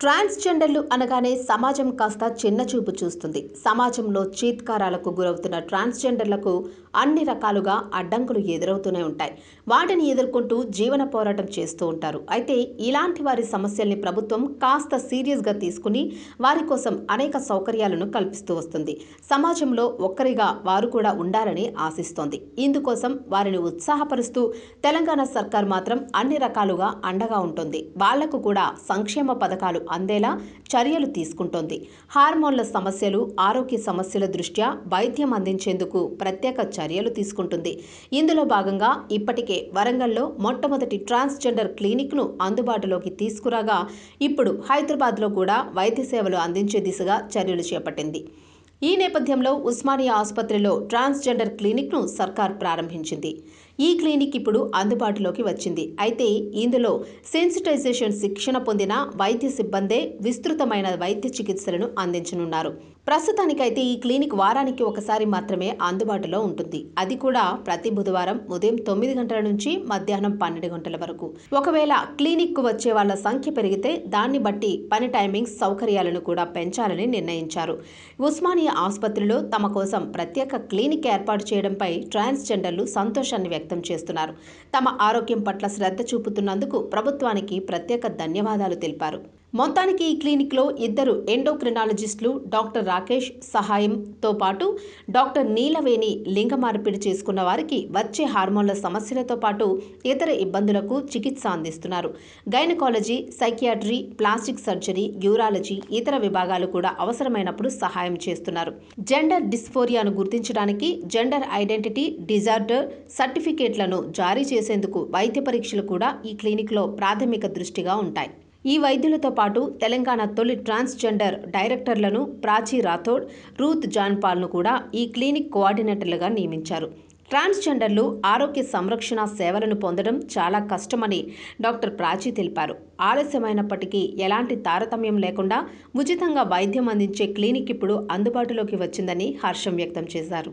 ట్రాన్స్జెండర్లు అనగానే సమాజం కాస్త చిన్న చూపు చూస్తుంది. సమాజంలో చీత్కారాలకు గురవుతున్న ట్రాన్స్జెండర్లకు అన్ని రకాలుగా అడ్డంకులు ఎదురవుతూనే ఉంటాయి. వాటిని ఎదుర్కొంటూ జీవన పోరాటం చేస్తూ ఉంటారు. అయితే ఇలాంటి వారి సమస్యల్ని ప్రభుత్వం కాస్త సీరియస్గా తీసుకుని వారి కోసం అనేక సౌకర్యాలను కల్పిస్తూ వస్తుంది. సమాజంలో ఒక్కరిగా వారు కూడా ఉండాలని ఆశిస్తోంది. ఇందుకోసం వారిని ఉత్సాహపరుస్తూ తెలంగాణ సర్కార్ మాత్రం అన్ని రకాలుగా అండగా ఉంటుంది. వాళ్ళకు కూడా సంక్షేమ పథకాలు అందేలా చర్యలు తీసుకుంటోంది. హార్మోన్ల సమస్యలు ఆరోగ్య సమస్యల దృష్ట్యా వైద్యం అందించేందుకు ప్రత్యేక చర్యలు తీసుకుంటుంది. ఇందులో భాగంగా ఇప్పటికే వరంగల్లో మొట్టమొదటి ట్రాన్స్జెండర్ క్లినిక్ను అందుబాటులోకి తీసుకురాగా ఇప్పుడు హైదరాబాద్లో కూడా వైద్య సేవలు అందించే దిశగా చర్యలు చేపట్టింది. ఈ నేపథ్యంలో ఉస్మానియా ఆసుపత్రిలో ట్రాన్స్జెండర్ క్లినిక్ను సర్కార్ ప్రారంభించింది. ఈ క్లినిక్ ఇప్పుడు అందుబాటులోకి వచ్చింది. అయితే ఇందులో సెన్సిటైజేషన్ శిక్షణ పొందిన వైద్య సిబ్బందే విస్తృతమైన వైద్య చికిత్సలను అందించనున్నారు. ప్రస్తుతానికైతే ఈ క్లినిక్ వారానికి ఒకసారి మాత్రమే అందుబాటులో ఉంటుంది. అది కూడా ప్రతి బుధవారం ఉదయం తొమ్మిది గంటల నుంచి మధ్యాహ్నం పన్నెండు గంటల వరకు. ఒకవేళ క్లినిక్కు వచ్చే వాళ్ళ సంఖ్య పెరిగితే దాన్ని బట్టి పని టైమింగ్స్ సౌకర్యాలను కూడా పెంచాలని నిర్ణయించారు. ఉస్మానియా ఆసుపత్రిలో తమ కోసం ప్రత్యేక క్లినిక్ ఏర్పాటు చేయడంపై ట్రాన్స్జెండర్లు సంతోషాన్ని వ్యక్తం చేస్తున్నారు. తమ ఆరోగ్యం పట్ల శ్రద్ధ చూపుతున్నందుకు ప్రభుత్వానికి ప్రత్యేక ధన్యవాదాలు తెలిపారు. మొత్తానికి ఈ క్లినిక్లో ఇద్దరు ఎండోక్రినాలజిస్టులు డాక్టర్ రాకేష్ సహాయంతో పాటు డాక్టర్ నీలవేణి లింగ మార్పిడి చేసుకున్న వారికి వచ్చే హార్మోన్ల సమస్యలతో పాటు ఇతర ఇబ్బందులకు చికిత్స అందిస్తున్నారు. Gynaecology psychiatry plastic surgery urology ఇతర విభాగాలు కూడా అవసరమైనప్పుడు సహాయం చేస్తున్నారు. జెండర్ డిస్ఫోరియాను గుర్తించడానికి జెండర్ ఐడెంటిటీ డిజార్డర్ సర్టిఫికేట్లను జారీ చేసేందుకు వైద్య పరీక్షలు కూడా ఈ క్లినిక్లో ప్రాథమిక దృష్టిగా ఉంటాయి. ఈ వైద్యులతో పాటు తెలంగాణ తొలి ట్రాన్స్జెండర్ డైరెక్టర్లను ప్రాచీ రాథోడ్ రూత్ జాన్పాల్ను కూడా ఈ క్లినిక్ కోఆర్డినేటర్లుగా నియమించారు. ట్రాన్స్జెండర్లు ఆరోగ్య సంరక్షణ సేవలను పొందడం చాలా కష్టమని డాక్టర్ ప్రాచీ తెలిపారు. ఆలస్యమైనప్పటికీ ఎలాంటి తారతమ్యం లేకుండా ఉచితంగా వైద్యం అందించే క్లినిక్ ఇప్పుడు అందుబాటులోకి వచ్చిందని హర్షం వ్యక్తం చేశారు.